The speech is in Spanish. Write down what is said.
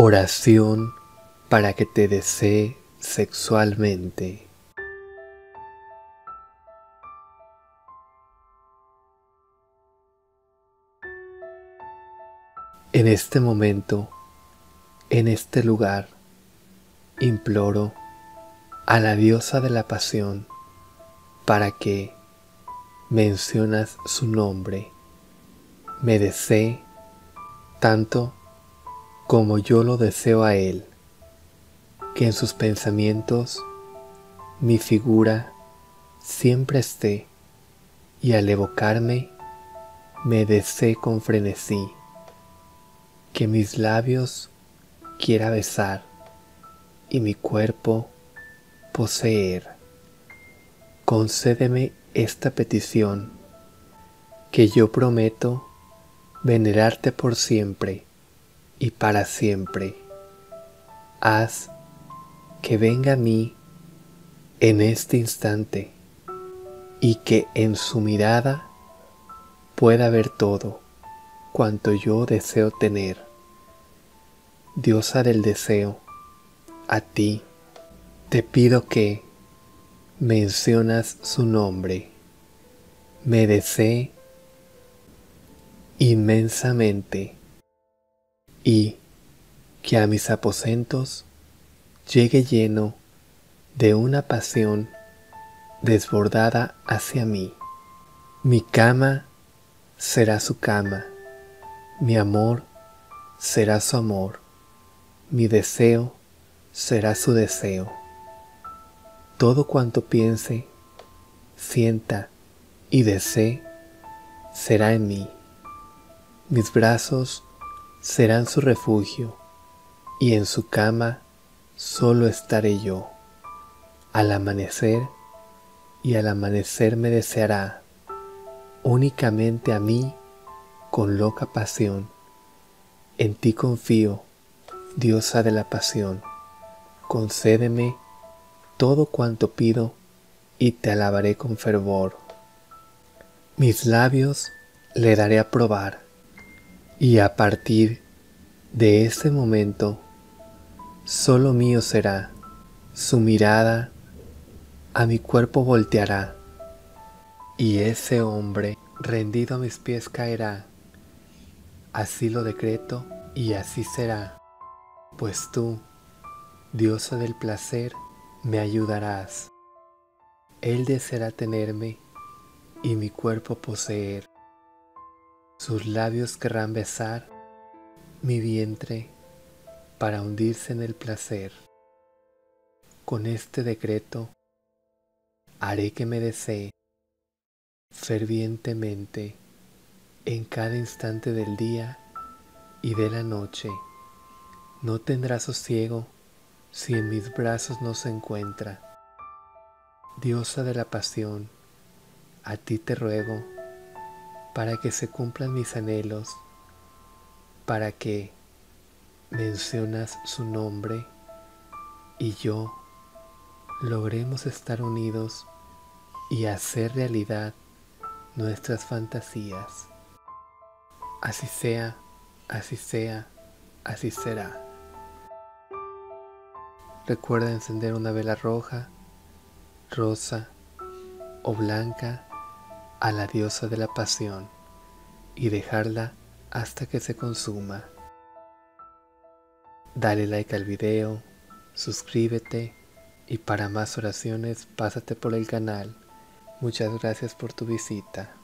Oración para que te desee sexualmente. En este momento, en este lugar, imploro a la diosa de la pasión para que mencionas su nombre, me desee tanto como yo lo deseo a Él, que en sus pensamientos mi figura siempre esté y al evocarme me desee con frenesí, que mis labios quiera besar y mi cuerpo poseer. Concédeme esta petición, que yo prometo venerarte por siempre y para siempre. Haz que venga a mí en este instante y que en su mirada pueda ver todo cuanto yo deseo tener. Diosa del deseo, a ti te pido que mencionas su nombre, me desee inmensamente y que a mis aposentos llegue lleno de una pasión desbordada hacia mí. Mi cama será su cama, mi amor será su amor, mi deseo será su deseo. Todo cuanto piense, sienta y desee será en mí. Mis brazos serán su refugio, y en su cama solo estaré yo. Al amanecer y al amanecer me deseará únicamente a mí con loca pasión. En ti confío, diosa de la pasión. Concédeme todo cuanto pido y te alabaré con fervor. Mis labios le daré a probar y a partir de ese momento, solo mío será, su mirada a mi cuerpo volteará, y ese hombre rendido a mis pies caerá. Así lo decreto y así será, pues tú, diosa del placer, me ayudarás. Él deseará tenerme y mi cuerpo poseer. Sus labios querrán besar mi vientre para hundirse en el placer. Con este decreto haré que me desee fervientemente en cada instante del día y de la noche. No tendrá sosiego si en mis brazos no se encuentra. Diosa de la pasión, a ti te ruego para que se cumplan mis anhelos, para que mencionas su nombre y yo logremos estar unidos y hacer realidad nuestras fantasías. Así sea, así sea, así será. Recuerda encender una vela roja, rosa o blanca a la diosa de la pasión y dejarla hasta que se consuma. Dale like al video, suscríbete y para más oraciones pásate por el canal. Muchas gracias por tu visita.